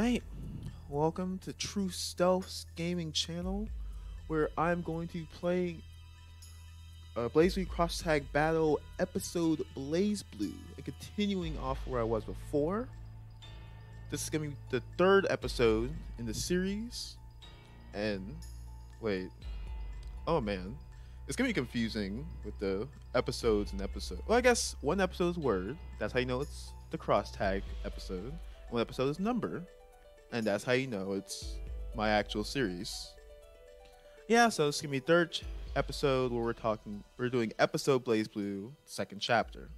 Alright, welcome to True Stealth's gaming channel, where I'm going to play uh, BlazBlue Cross Tag Battle episode BlazBlue, and continuing off where I was before. This is going to be the third episode in the series, and wait, oh man, it's going to be confusing with the episodes and episode. Well, I guess one episode is word, that's how you know it's the Cross Tag episode. One episode is number, and that's how you know it's my actual series. Yeah, so it's gonna be third episode where we're talking. We're doing episode BlazBlue, second chapter.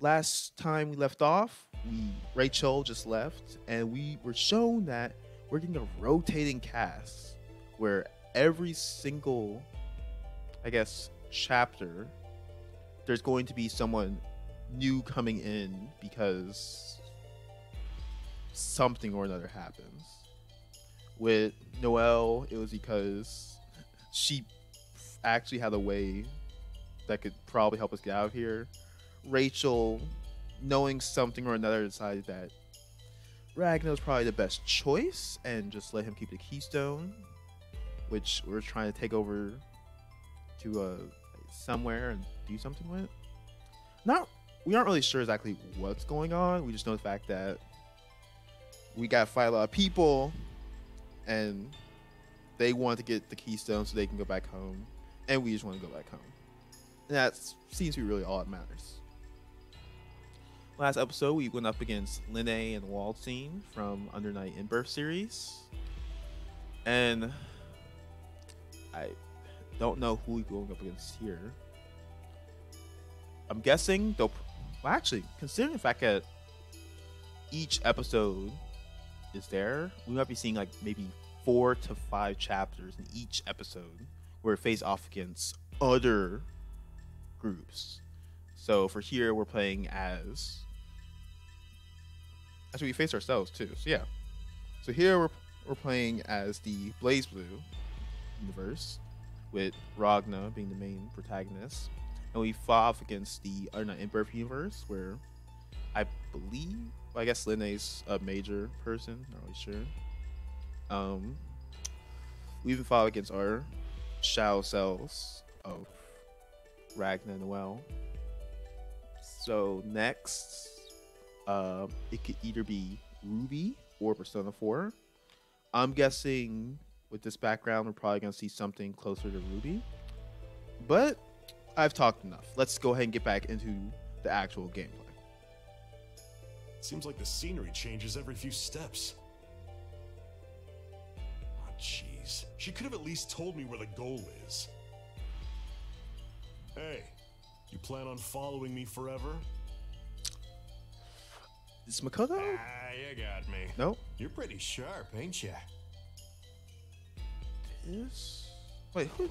Last time we left off, we Rachel just left, and we were shown that we're getting a rotating cast where every single, I guess, chapter, there's going to be someone new coming in because something or another happens. With Noel, it was because she actually had a way that could probably help us get out of here. Rachel, knowing something or another, decided that Ragna was probably the best choice and just let him keep the keystone, which we're trying to take over to uh, somewhere and do something with. Not, we aren't really sure exactly what's going on. We just know the fact that we got fight a lot of people, and they want to get the keystone so they can go back home, and we just want to go back home. And that seems to be really all that matters. Last episode, we went up against Linne and Waldstein from Under Night In-Birth series, and I don't know who we're going up against here. I'm guessing they'll. Well, actually, considering the fact that each episode is there, we might be seeing like maybe four to five chapters in each episode where it face off against other groups. So for here, we're playing as. Actually, we face ourselves too. So yeah. So here we're we're playing as the BlazBlue universe, with Ragna being the main protagonist, and we fought off against the Under Night In-Birth universe, where I believe I guess Linne's a major person. Not really sure. Um, we even fought against our Shao cells of Ragna Noel. So next, uh, it could either be RWBY or Persona 4. I'm guessing with this background, we're probably gonna see something closer to RWBY. But I've talked enough. Let's go ahead and get back into the actual gameplay. Seems like the scenery changes every few steps. Oh, jeez. She could have at least told me where the goal is. Hey, you plan on following me forever? Is Makoto? Ah, you got me. No. You're pretty sharp, ain't you? Is wait who?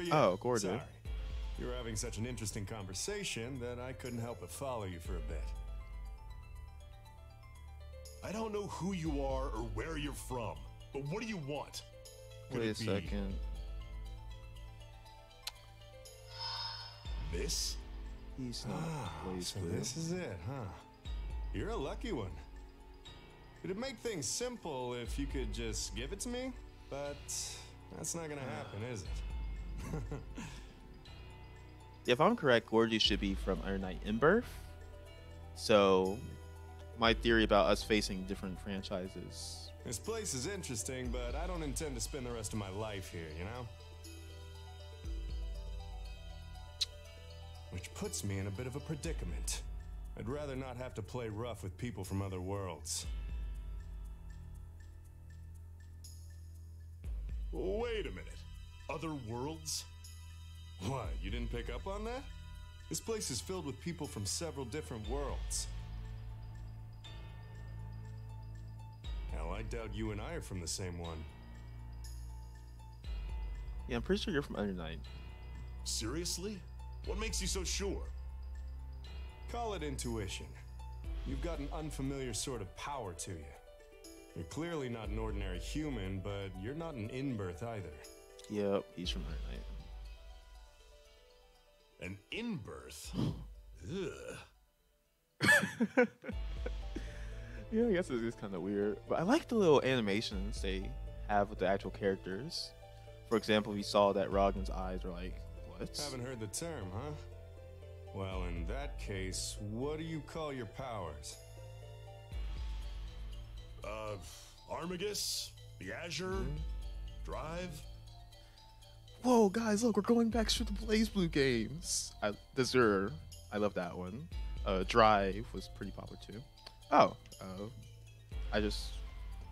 Yeah, Oh, Gordon. Sorry. You were having such an interesting conversation that I couldn't help but follow you for a bit. I don't know who you are or where you're from, but what do you want? Could Wait a be second. This? He's not Ah, Blaze so this is it, huh? You're a lucky one. It'd make things simple if you could just give it to me, but that's not gonna happen, is it? If I'm correct, Gordeau should be from Under Night In-Birth. So, my theory about us facing different franchises. This place is interesting, but I don't intend to spend the rest of my life here, you know? Which puts me in a bit of a predicament. I'd rather not have to play rough with people from other worlds. Wait a minute. Other worlds? What, you didn't pick up on that? This place is filled with people from several different worlds. I doubt you and I are from the same one. Yeah, I'm pretty sure you're from Under Night. Seriously? What makes you so sure? Call it intuition. You've got an unfamiliar sort of power to you. You're clearly not an ordinary human, but you're not an in-birth either. Yep, he's from Under Night. An in-birth? Ugh. Yeah, I guess it is kind of weird, but I like the little animations they have with the actual characters. For example, we saw that Rogan's eyes were like, "What?" Haven't heard the term, huh? Well, in that case, what do you call your powers? Uh, Ars Magus, the Azure, Mm-hmm. Drive. Whoa, guys, look, we're going back to the BlazBlue games. I, the Zur, I love that one. Uh, Drive was pretty popular too. Oh, uh, I just.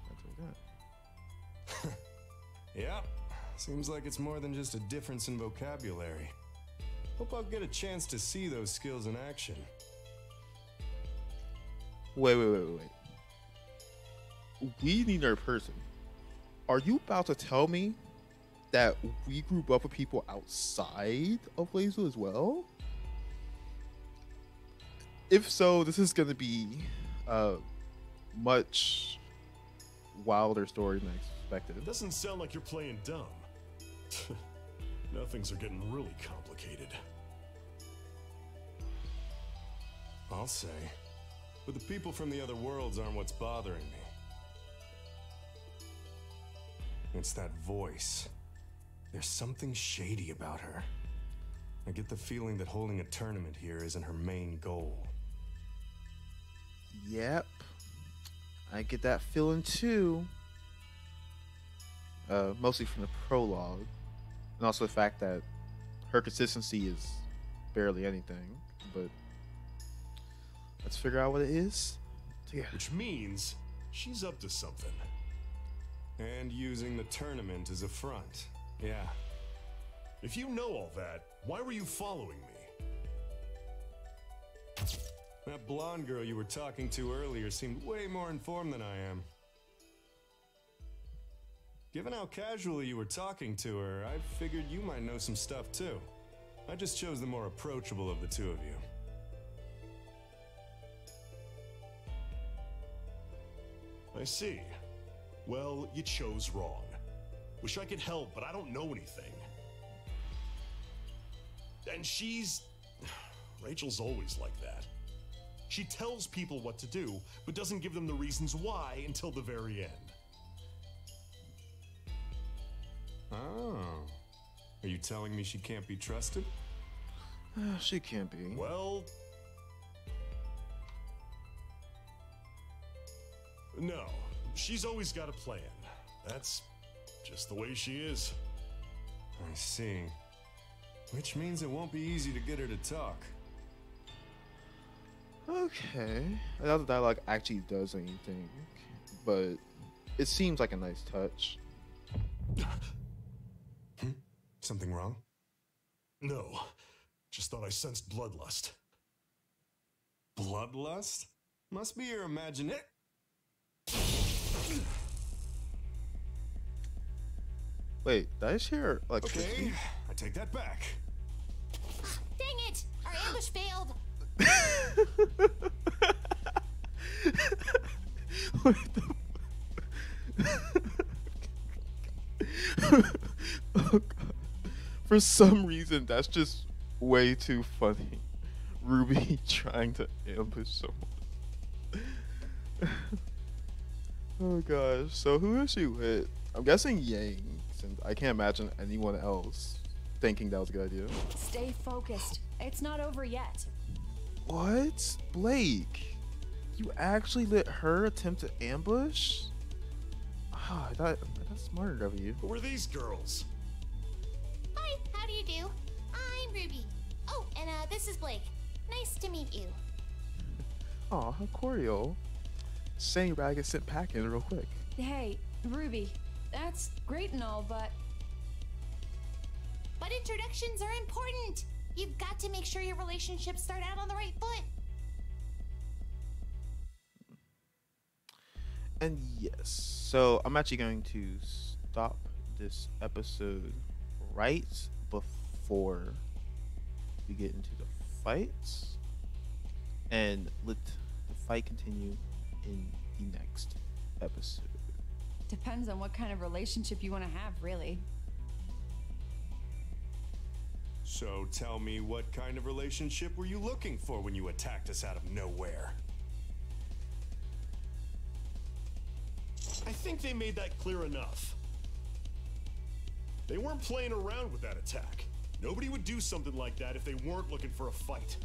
That's like that. Yeah, seems like it's more than just a difference in vocabulary. Hope I'll get a chance to see those skills in action. Wait, wait, wait, wait, wait. We need our person. Are you about to tell me that we grew up with people outside of Blue as well? If so, this is gonna be a much wilder story than I expected. It doesn't sound like you're playing dumb. now things are getting really complicated. I'll say. But the people from the other worlds aren't what's bothering me. It's that voice. There's something shady about her. I get the feeling that holding a tournament here isn't her main goal. Yep. I get that feeling too. Uh, mostly from the prologue. And also the fact that her consistency is barely anything. But let's figure out what it is together. Which means she's up to something. And using the tournament as a front. Yeah. If you know all that, why were you following me? That blonde girl you were talking to earlier seemed way more informed than I am. Given how casually you were talking to her, I figured you might know some stuff too. I just chose the more approachable of the two of you. I see. Well, you chose wrong. Wish I could help, but I don't know anything. And she's. Rachel's always like that. She tells people what to do, but doesn't give them the reasons why until the very end. Oh. Are you telling me she can't be trusted? Uh, she can't be. Well. No, she's always got a plan. That's just the way she is. I see. Which means it won't be easy to get her to talk. Okay. I doubt the dialogue actually does anything, but it seems like a nice touch. Hmm? Something wrong? No, just thought I sensed bloodlust. Bloodlust? Must be your imagination. Wait, did I just hear like Okay, I take that back. Dang it! Our ambush failed. For some reason, that's just way too funny. Ruby trying to ambush someone. oh gosh. So who is she with? I'm guessing Yang, since I can't imagine anyone else thinking that was a good idea. Stay focused. It's not over yet. What? Blake? You actually let her attempt to ambush? Ah, I thought that's smarter of you. Who are these girls? Hi, how do you do? I'm Ruby. Oh, and uh, this is Blake. Nice to meet you. Aw, how cordial. Saying I get sent packing real quick. Hey, Ruby, that's great and all, but But introductions are important. You've got to make sure your relationships start out on the right foot. And yes, so I'm actually going to stop this episode right before we get into the fights and let the fight continue in the next episode. depends on what kind of relationship you want to have, really. So tell me, what kind of relationship were you looking for when you attacked us out of nowhere? I think they made that clear enough. They weren't playing around with that attack. Nobody would do something like that if they weren't looking for a fight.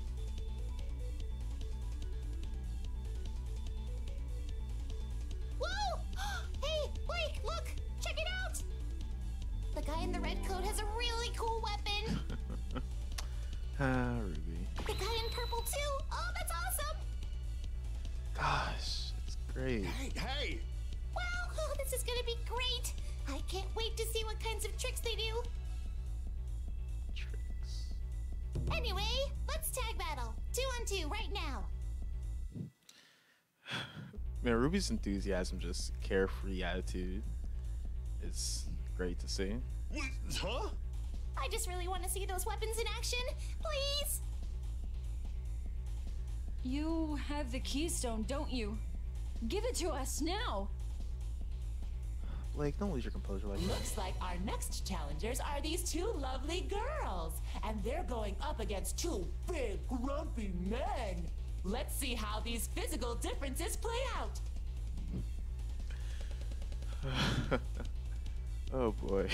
Man, Ruby's enthusiasm, just carefree attitude, is great to see. What? Huh? I just really want to see those weapons in action. Please! You have the keystone, don't you? Give it to us now. Blake, don't lose your composure like that. Looks like our next challengers are these two lovely girls, and they're going up against two big, grumpy men. Let's see how these physical differences play out. Oh boy.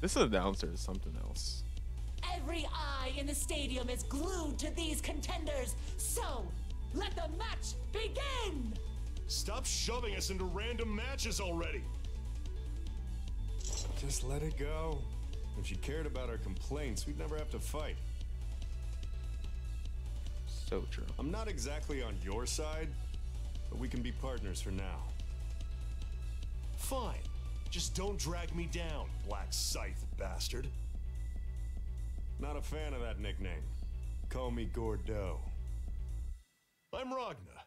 This announcer is something else. Every eye in the stadium is glued to these contenders, so let the match begin! Stop shoving us into random matches already! Just let it go. If she cared about our complaints, we'd never have to fight. So true. I'm not exactly on your side, but we can be partners for now. Fine. Just don't drag me down, Black Scythe bastard. Not a fan of that nickname. Call me Gordeau. I'm Ragna.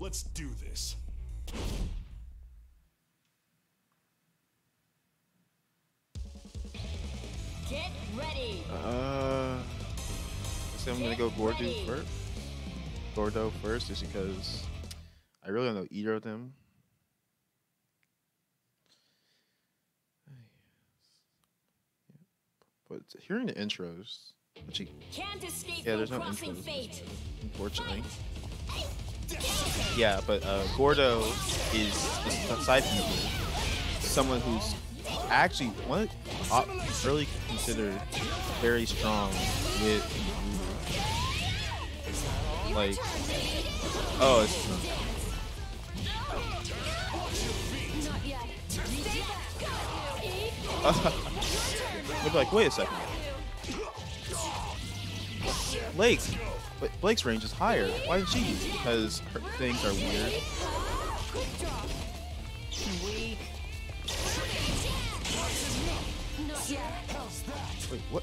Let's do this. Get ready! Uh, I say I'm gonna go Gordeau first. Gordeau first, just because I really don't know either of them. But hearing the intros, actually, Can't escape yeah, there's no intros, fate. unfortunately. Yeah, but uh, Gordeau is, is aside from someone who's actually one uh, really considered very strong with. Like oh it's. They'd be like wait a second. Blake Blake's range is higher. Why didn't she? Use it because her things are weird. Wait what?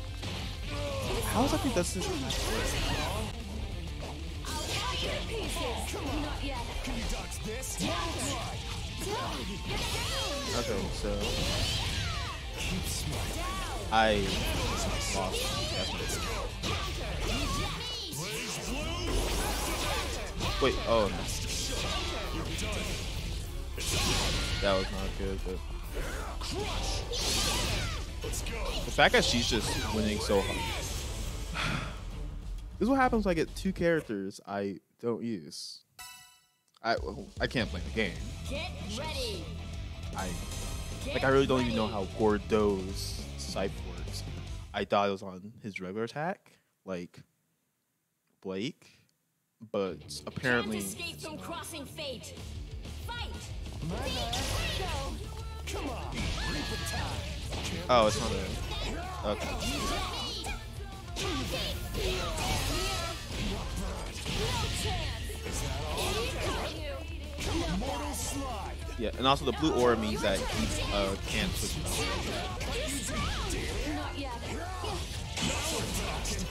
How that think that's this Okay, so I lost. That's Wait, oh. That was not good, but the fact that she's just winning so hard. This is what happens when I get two characters I don't use. I I can't play the game. Get ready! I like I really don't even know how Gordeau's scythe works. I thought it was on his regular attack, like Blake, but apparently Can't escape from crossing fate. Fight! oh, it's not a okay. Yeah, and also the blue aura means that he uh, can't switch. it Not yet.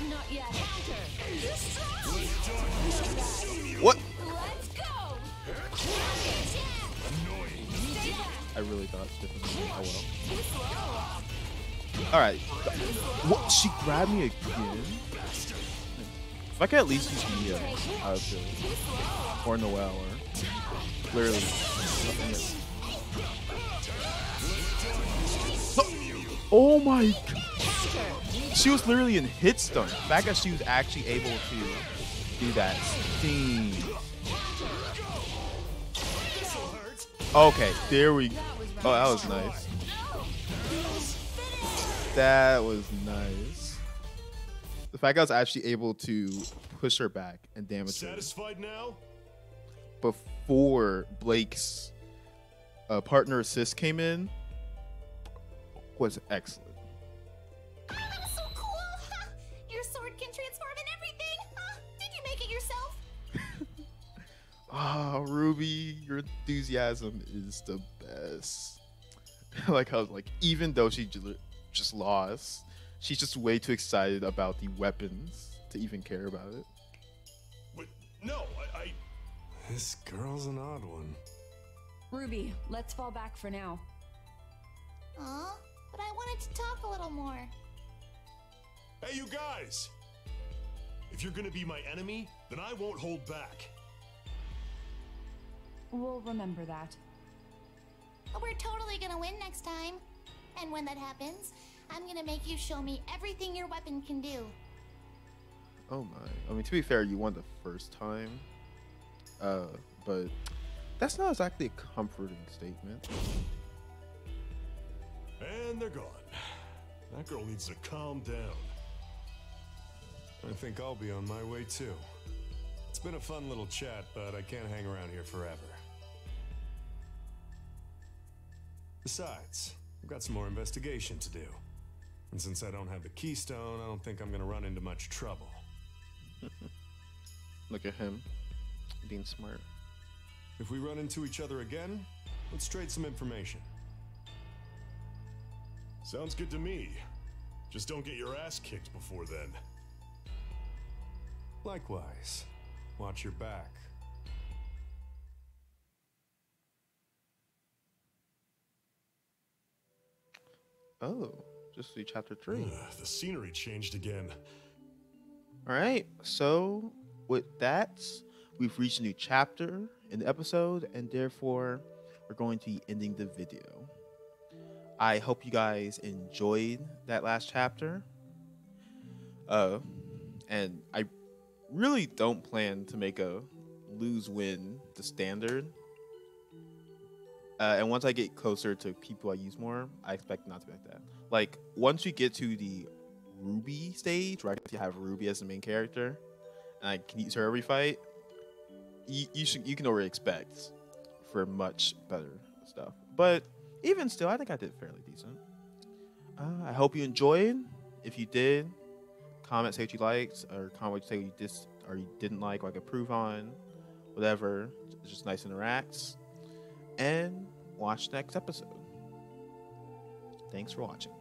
Not yet. up. What? I really thought differently. Oh well. All right. What? She grabbed me again. If I could at least use Mia, I would feel. Or Noel, or clearly. Nothing. Oh my! God. She was literally in hit stun. The fact that she was actually able to do that sting. Okay, there we. Go Oh, that was nice. That was nice. The fact I was actually able to push her back and damage her Satisfied now? before Blake's uh, partner assist came in was excellent. Oh, that was so cool! Ha! Your sword can transform in everything! Huh? Did you make it yourself? Ah, Ruby, your enthusiasm is the best. like how, like, even though she just lost, she's just way too excited about the weapons to even care about it. But no, I, I. This girl's an odd one. Ruby, let's fall back for now. Aw, but I wanted to talk a little more. Hey, you guys! If you're gonna be my enemy, then I won't hold back. We'll remember that. But we're totally gonna win next time. And when that happens, I'm gonna make you show me everything your weapon can do. Oh my. I mean, to be fair, you won the first time. Uh, but that's not exactly a comforting statement. And they're gone. That girl needs to calm down. I think I'll be on my way too. It's been a fun little chat, but I can't hang around here forever. Besides, I've got some more investigation to do. And since I don't have the keystone, I don't think I'm gonna run into much trouble. Look at him, being smart. If we run into each other again, let's trade some information. Sounds good to me. Just don't get your ass kicked before then. Likewise, watch your back. Oh, just see chapter three. Ugh, the scenery changed again. All right. So with that, we've reached a new chapter in the episode, and therefore we're going to be ending the video. I hope you guys enjoyed that last chapter. Uh, and I really don't plan to make a lose win the standard. Uh, and once I get closer to people I use more, I expect not to be like that. Like once you get to the Ruby stage, get to have Ruby as the main character, and I can use her every fight, you, you should you can already expect for much better stuff. But even still, I think I did fairly decent. Uh, I hope you enjoyed. If you did, comment say what you liked, or comment say what you dis or you didn't like, or I could approve on, whatever. It's just nice interacts. And watch next episode. Thanks for watching.